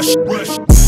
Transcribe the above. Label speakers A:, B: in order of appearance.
A: rush, rush.